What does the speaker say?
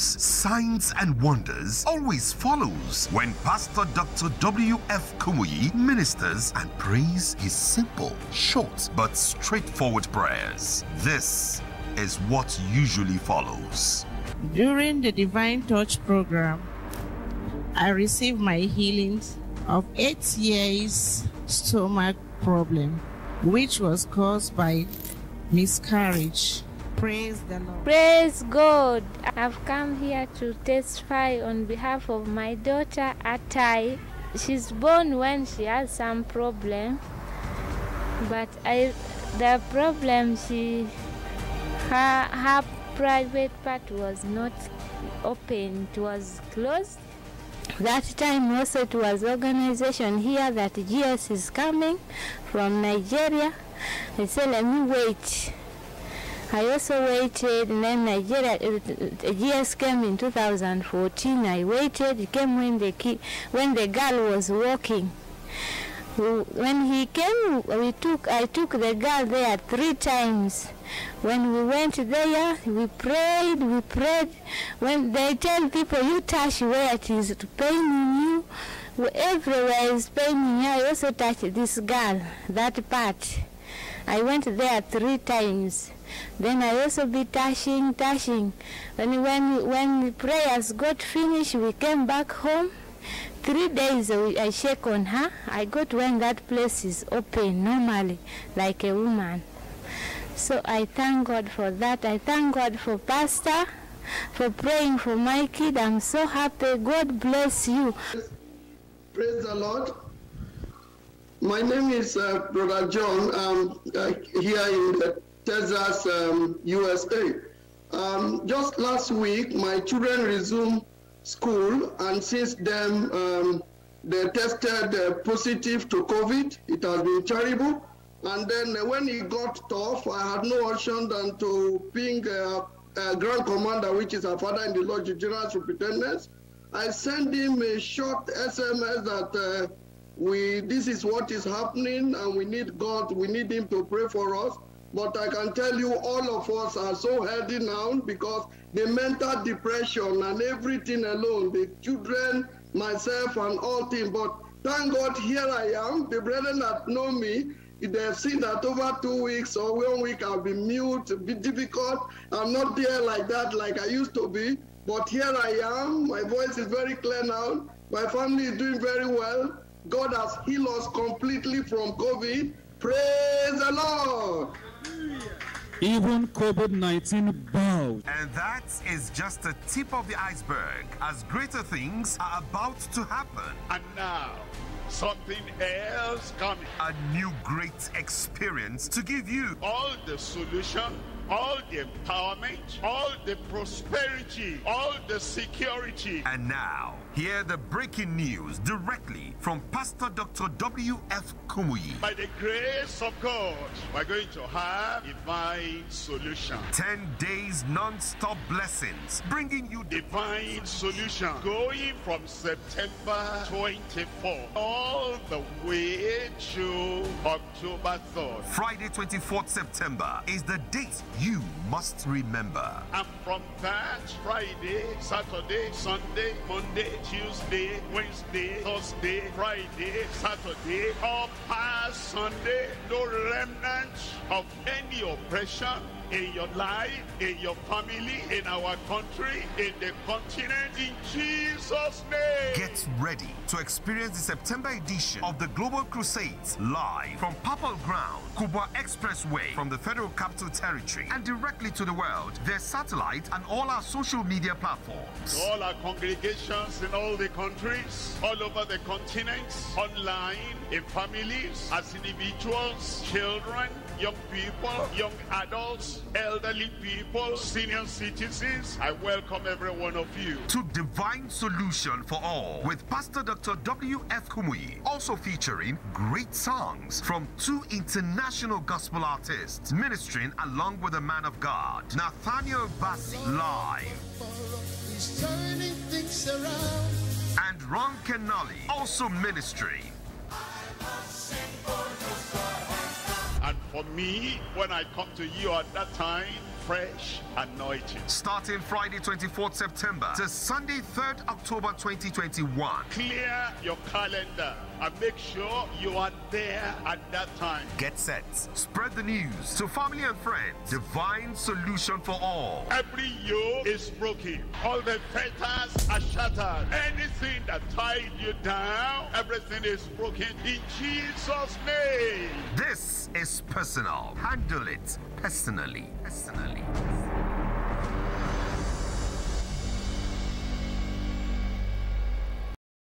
signs, and wonders always follows when Pastor Dr. W.F. Kumuyi ministers and prays his simple, short, but straightforward prayers. This is what usually follows. During the Divine Touch program, I received my healing of eight years stomach problem, which was caused by miscarriage. Praise the Lord. Praise God. I've come here to testify on behalf of my daughter Atai. She's born when she has some problem, but I, the problem she, her, her private part was not open, it was closed. That time also it was organization here that GS is coming from Nigeria. They said, let me wait. I also waited, and then Nigeria, uh, GS came in 2014. I waited. It came when the when the girl was walking. When he came, we took. I took the girl there three times. When we went there, we prayed, we prayed. When they tell people, you touch where it is paining you, everywhere is paining you. I also touched this girl, that part. I went there three times. Then I also be touching, touching. When when when prayers got finished, we came back home. Three days I shake on her. I got when that place is open normally, like a woman. So I thank God for that. I thank God for Pastor, for praying for my kid. I'm so happy. God bless you. Praise the Lord. My name is uh, Brother John. I'm uh, here in Texas, um, USA. Um, just last week, my children resumed school, and since then, um, they tested uh, positive to COVID. It has been terrible. And then uh, when it got tough, I had no option than to ping uh, Grand Commander, which is our father in the Lord, General Superintendent. I sent him a short SMS that uh, we this is what is happening and we need God, we need him to pray for us. But I can tell you all of us are so healthy now because the mental depression and everything alone, the children, myself and all things. But thank God here I am. The brethren that know me, they've seen that over two weeks or one week I've been mute, be difficult. I'm not there like that like I used to be. But here I am. My voice is very clear now. My family is doing very well. God has healed us completely from COVID. Praise the Lord. Even COVID 19 bows. And that is just the tip of the iceberg, as greater things are about to happen. And now, something else coming. A new great experience to give you all the solution, all the empowerment, all the prosperity, all the security. And now, hear the breaking news directly from Pastor Dr. W.F. Kumuyi. By the grace of God, we're going to have divine solution. 10 days non-stop blessings, bringing you divine solution. Going from September 24 all the way to October 3rd. Friday 24th September is the date you must remember. And from that, Friday, Saturday, Sunday, Monday, Tuesday, Wednesday, Thursday, Friday, Saturday, all past Sunday, no remnant of any oppression in your life, in your family, in our country, in the continent, in Jesus' name. Get ready to experience the September edition of the Global Crusades live from Papal Ground, Kubwa Expressway from the Federal Capital Territory and directly to the world, their satellite and all our social media platforms. All our congregations in all the countries, all over the continents, online, in families, as individuals, children, young people, young adults, elderly people, senior citizens. I welcome every one of you to Divine Solution for All with Pastor Dr. W.F. Kumuyi, also featuring great songs from two international gospel artists ministering along with the man of God, Nathaniel Bassey, live. And Ron Kenoly, also ministering. Me, when I come to you at that time, fresh anointing. Starting Friday 24th September to Sunday 3rd October 2021. Clear your calendar and make sure you are there at that time. Get set. Spread the news to family and friends. Divine solution for all. Every yoke is broken. All the fetters are shattered. Anything that tied you down, everything is broken in Jesus' name. This is personal. Handle it personally. Personally.